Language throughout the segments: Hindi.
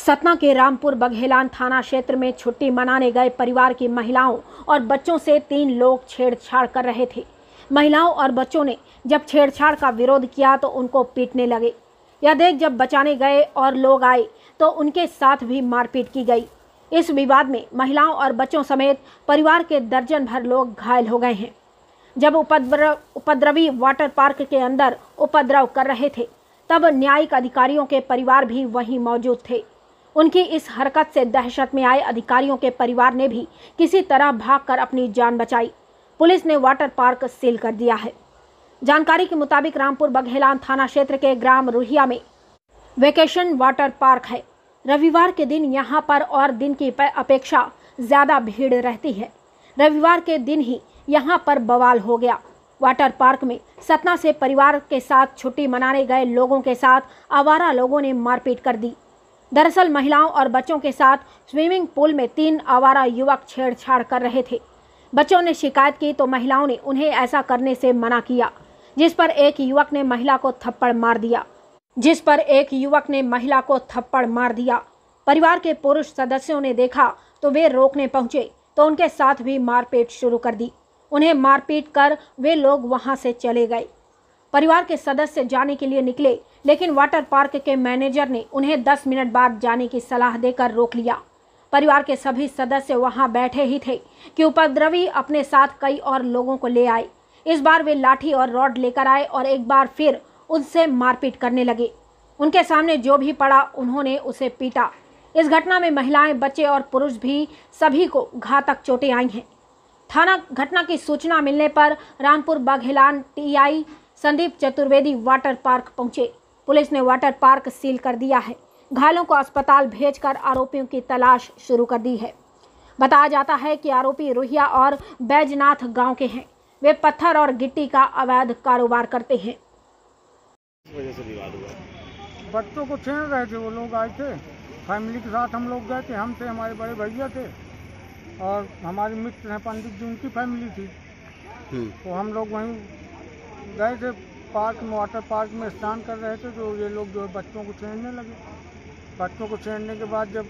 सतना के रामपुर बघेलान थाना क्षेत्र में छुट्टी मनाने गए परिवार की महिलाओं और बच्चों से तीन लोग छेड़छाड़ कर रहे थे। महिलाओं और बच्चों ने जब छेड़छाड़ का विरोध किया तो उनको पीटने लगे। यह देख जब बचाने गए और लोग आए तो उनके साथ भी मारपीट की गई। इस विवाद में महिलाओं और बच्चों समेत परिवार के दर्जन भर लोग घायल हो गए हैं। जब उपद्रव उपद्रवी वाटर पार्क के अंदर उपद्रव कर रहे थे, तब न्यायिक अधिकारियों के परिवार भी वहीं मौजूद थे। उनकी इस हरकत से दहशत में आए अधिकारियों के परिवार ने भी किसी तरह भागकर अपनी जान बचाई। पुलिस ने वाटर पार्क सील कर दिया है। जानकारी के मुताबिक रामपुर बघेलान थाना क्षेत्र के ग्राम रुहिया में वेकेशन वाटर पार्क है। रविवार के दिन यहाँ पर और दिन की अपेक्षा ज़्यादा भीड़ रहती है। रविवार के दिन ही यहाँ पर बवाल हो गया। वाटर पार्क में सतना से परिवार के साथ छुट्टी मनाने गए लोगों के साथ आवारा लोगों ने मारपीट कर दी। दरअसल महिलाओं और बच्चों के साथ स्विमिंग पूल में तीन आवारा युवक छेड़छाड़ कर रहे थे। बच्चों ने शिकायत की तो महिलाओं ने उन्हें ऐसा करने से मना किया, जिस पर एक युवक ने महिला को थप्पड़ मार दिया। जिस पर एक युवक ने महिला को थप्पड़ मार दिया। परिवार के पुरुष सदस्यों ने देखा तो वे रोकने पहुँचे तो उनके साथ भी मारपीट शुरू कर दी। उन्हें मारपीट कर वे लोग वहाँ से चले गए। परिवार के सदस्य जाने के लिए निकले लेकिन वाटर पार्क के मैनेजर ने उन्हें 10 मिनट बाद जाने की सलाह देकर रोक लिया। परिवार के सभी सदस्य वहाँ बैठे ही थे कि उपद्रवी अपने साथ कई और लोगों को ले आए। इस बार वे लाठी और रॉड लेकर आए और एक बार फिर उनसे मारपीट करने लगे। उनके सामने जो भी पड़ा, उन्होंने उसे पीटा। इस घटना में महिलाएँ, बच्चे और पुरुष भी सभी को घातक चोटें आई हैं। थाना घटना की सूचना मिलने पर Rampur Baghelan TI Sandeep Chaturvedi water park पहुँचे। पुलिस ने वाटर पार्क सील कर दिया है। घायलों को अस्पताल भेजकर आरोपियों की तलाश शुरू कर दी है। बताया जाता है कि आरोपी रोहिया और बैजनाथ गाँव के हैं। वे पत्थर और गिट्टी का अवैध कारोबार करते हैं। वजह से विवाद हुआ। बच्चों को छेड़ रहे थे वो लोग आए थे। फैमिली के साथ हम लोग गए थे हम थे हमारे बड़े भैया थे। और हमारे मित्र हैं पंडित जी उनकी फैमिली थी। हम्म, तो हम लोग वहीं गए थे। पार्क में, वाटर पार्क में स्नान कर रहे थे तो ये लोग जो है बच्चों को छेड़ने लगे। बच्चों को छेड़ने के बाद जब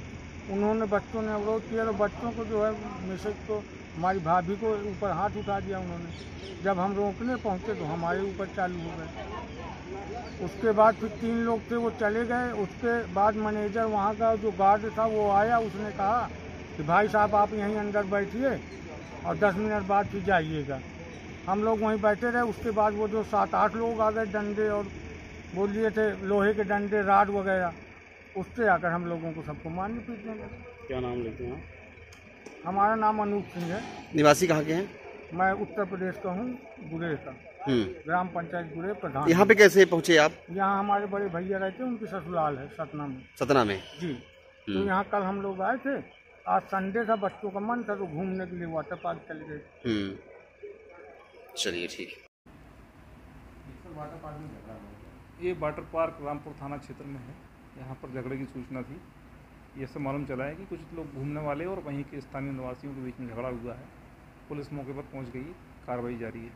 उन्होंने, बच्चों ने अवरोध किया तो बच्चों को जो है मैसेज को, हमारी भाभी को ऊपर हाथ उठा दिया उन्होंने। जब हम रोकने पहुँचे तो हमारे ऊपर चालू हो गए। उसके बाद फिर तीन लोग थे, वो चले गए। उसके बाद मैनेजर वहाँ का जो गार्ड था, वो आया। उसने कहा कि, भाई साहब, आप यहीं अंदर बैठिए और दस मिनट बाद फिर जाइएगा। हम लोग वहीं बैठे रहे उसके बाद वो जो सात आठ लोग आ गए डंडे और बोल दिए थे लोहे के डंडे राड वगैरह उससे आकर हम लोगों को सबको मारने पीटने लगे क्या नाम लेते हैं हमारा नाम अनूप सिंह है। निवासी कहाँ के हैं? मैं उत्तर प्रदेश का हूँ गुरेज का। हम्म, ग्राम पंचायत गुरे प्रधान। यहाँ पे कैसे पहुँचे आप? यहाँ हमारे बड़े भैया रहते हैं उनकी ससुराल है सतना में। सतना में? जी। तो हम्म, यहाँ कल हम लोग आए थे आज संडे था बच्चों का मन था तो घूमने के लिए वाटर पार्क चले गए। हम्म, चलिए ठीक ये वाटर पार्क रामपुर थाना क्षेत्र में है। यहाँ पर झगड़े की सूचना थी। ये सब मालूम चला है कि कुछ लोग घूमने वाले और वहीं के स्थानीय निवासियों के बीच में झगड़ा हुआ है। पुलिस मौके पर पहुँच गई। कार्रवाई जारी है।